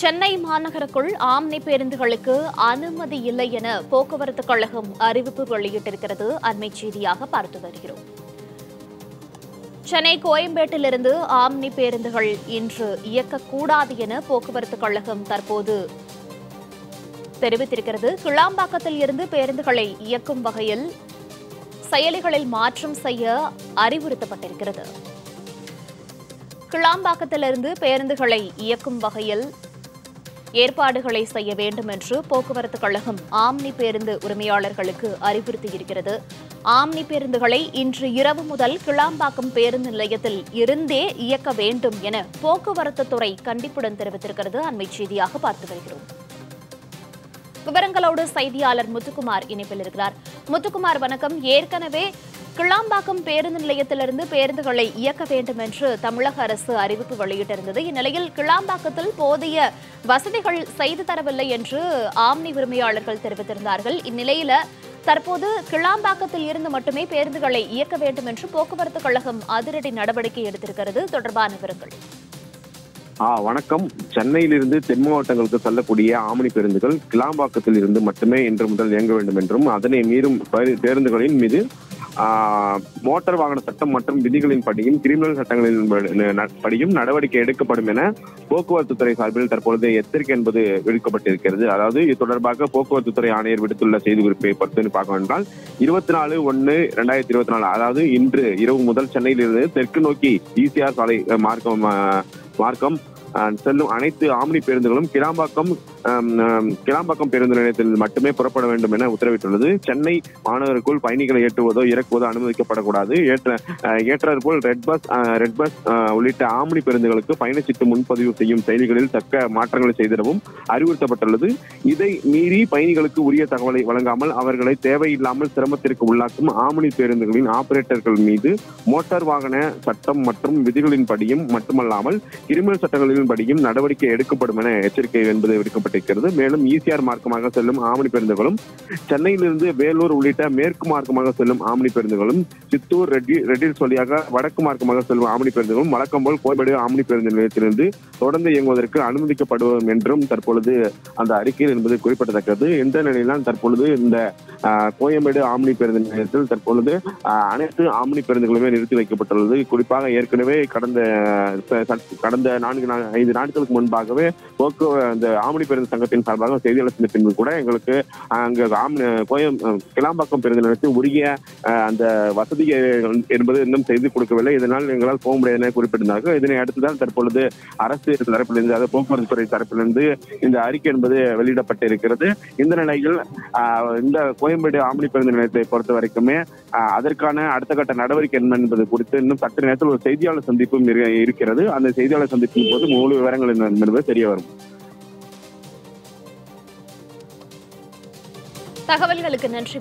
Chennai மாநகருக்குள் omni பேருந்துகளுக்கு அனுமதி இல்லை என போக்குவரத்து கழகம் அறிவிப்பு வெளியிட்டிருக்கிறது. அண்மை செய்தியாக பார்த்து வருகிறோம். சென்னை கோயம்பேட்டிலிருந்து ஆம்னி பேருந்துகள் இன்று இயக்கக்கூடாது என போக்குவரத்து கழகம் தற்போது தெரிவித்திருக்கிறது. கிளாம்பாக்கத்தில் இருந்து பேருந்துகளை இயக்கும் வகையில் செயலிகளில் மாற்றம் செய்ய அறிவுறுத்தப்பட்டிருக்கிறது. கிளாம்பாக்கத்திலிருந்து பேருந்துகளை இயக்கும் வகையில் ஏற்பாடுகளை செய்ய வேண்டும் என்று போக்குவரத்து கழகம் ஆம்னி பேருந்து உரிமையாளர்களுக்கு அறிவுறுத்தியிருக்கிறது ஆம்னி பேருந்துகளை இன்று இரவு முதல் கிளாம்பாக்கம் பேருந்து நிலையத்தில் இருந்தே இயக்க வேண்டும் என போக்குவரத்து துறை கண்டிப்புடன் தெரிவித்திருக்கிறது. அண்மை செய்தியாக பார்த்து வருகிறோம். விவரங்களோடு செய்தியாளர் முத்துக்குமார் இணைப்பில் இருக்கிறார். முத்துக்குமார் வணக்கம். ஏற்கனவே கிளாம்பாக்கம் பேருந்து நிலையத்திலிருந்து பேருந்துகளை இயக்க வேண்டும் என்று தமிழக அரசு அறிவிப்பு வெளியிட்டிருந்தது. இந்நிலையில் கிளாம்பாக்கத்தில் போதிய வசதிகள் செய்து தரவில்லை என்று ஆம்னி உரிமையாளர்கள் தெரிவித்திருந்தார்கள். இந்நிலையில தற்போது கிளாம்பாக்கத்தில் இருந்து மட்டுமே பேருந்துகளை இயக்க வேண்டும் என்று போக்குவரத்து கழகம் அதிரடி நடவடிக்கை எடுத்திருக்கிறது. தொடர்பான விவரங்கள். ஆ வணக்கம். சென்னையிலிருந்து தென் மாவட்டங்களுக்கு செல்லக்கூடிய ஆமணி பேருந்துகள் கிளாம்பாக்கத்தில் இருந்து மட்டுமே இன்று முதல் இயங்க வேண்டும் என்றும் அதனை மீறும் பேரு- பேருந்துகளின் மீது மோட்டார் வாகன சட்டம் மற்றும் விதிகளின் படியும் கிரிமினல் சட்டங்களின் படி- படியும் நடவடிக்கை எடுக்கப்படும் என போக்குவரத்து துறை சார்பில் தற்பொழுது எச்சரிக்கை என்பது விடுக்கப்பட்டிருக்கிறது. அதாவது இது தொடர்பாக போக்குவரத்து துறை ஆணையர் விடுத்துள்ள செய்தி குறிப்பை பொறுத்து பார்க்க என்றால் இருபத்தி நாலு ஒன்னு ரெண்டாயிரத்தி இருபத்தி நாலு அதாவது இன்று இரவு முதல் சென்னையிலிருந்து தெற்கு நோக்கி ஈசிஆர் சாலை மார்க்கம் மார்க்கம் செல்லும் அனைத்து ஆம்னி பேருந்துகளும் கிளாம்பாக்கம் கிளாம்பாக்கம் பேருந்து நிலையத்தில் மட்டுமே புறப்பட வேண்டும் என உத்தரவிட்டுள்ளது. சென்னை மாநகருக்குள் பயணிகளை ஏற்றுவதோ இறக்குவதோ அனுமதிக்கப்படக்கூடாது. ஏற்ற அஹ், போல் ரெட் பஸ் ரெட் பஸ் உள்ளிட்ட ஆம்னி பேருந்துகளுக்கு பயணச்சீட்டு முன்பதிவு செய்யும் செயலிகளில் தக்க மாற்றங்களை செய்திடவும் அறிவுறுத்தப்பட்டுள்ளது. இதை மீறி பயணிகளுக்கு உரிய தகவலை வழங்காமல் அவர்களை தேவையில்லாமல் சிரமத்திற்கு உள்ளாக்கும் ஆம்னி பேருந்துகளின் ஆபரேட்டர்கள் மீது மோட்டார் வாகன சட்டம் மற்றும் விதிகளின்படியும் மட்டுமல்லாமல் கிரிமினல் சட்டங்களின் படியும் நடவடிக்கை எடுக்கப்படும் என எச்சரிக்கை என்பது விடுக்கப்பட்டிருக்கிறது மேலும் ஈசிஆர் மார்க்கமாக செல்லும் ஆமணி பேருந்துகளும் சென்னையிலிருந்து வேலூர் உள்ளிட்ட மேற்கு மார்க்கமாக செல்லும் ஆமணி பேருந்துகளும் சித்தூர் ரெட்டி ரெட்டில்ஸ் வழியாக வடக்கு மார்க்கமாக செல்லும் ஆமணி பேருந்துகளும் வழக்கம் போல் கோயம்பேடு ஆமணி பேருந்து நிலையத்திலிருந்து தொடர்ந்து இயங்குவதற்கு அனுமதிக்கப்படுவோம் என்றும் தற்பொழுது அந்த அறிக்கையில் என்பது குறிப்பிடத்தக்கது. இந்த நிலையில்தான் தற்பொழுது இந்த கோயம்பேடு ஆம்னி பேருந்து நிலையத்தில் தற்பொழுது அனைத்து ஆம்னி பேருந்துகளுமே நிறுத்தி வைக்கப்பட்டுள்ளது. குறிப்பாக ஏற்கனவே கடந்த கடந்த நான்கு ஐந்து நாட்களுக்கு முன்பாகவே போக்கு அந்த ஆம்னி பேருந்து சங்கத்தின் சார்பாக செய்தியாளர் சந்திப்பின் கூட எங்களுக்கு அங்கு ராம் கோயம் கிளாம்பாக்கம் பேருந்து நிலையத்தில் உரிய அந்த வசதி என்பது இன்னும் செய்து கொடுக்கவில்லை. இதனால் எங்களால் போக முடியாது என குறிப்பிட்டிருந்தார்கள். இதனை அடுத்துதான் தற்பொழுது அரசு தரப்பிலிருந்து அதாவது போக்குவரத்து துறை தரப்பிலிருந்து இந்த அறிக்கை என்பது வெளியிடப்பட்டு இருக்கிறது இந்த நிலையில் ஆஹ், இந்த கோயம்பேடு ஆம்னி பேருந்து நிலையத்தை பொறுத்த வரைக்குமே அதற்கான அடுத்த கட்ட நடவடிக்கை என்ன என்பது குறித்து இன்னும் சற்று நேரத்தில் ஒரு செய்தியாளர் சந்திப்பும் இருக்கிறது. அந்த செய்தியாளர் சந்திப்பின் போது முழு விவரங்கள் என்ன என்பது தெரிய வரும். தகவல்களுக்கு நன்றி